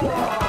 Whoa!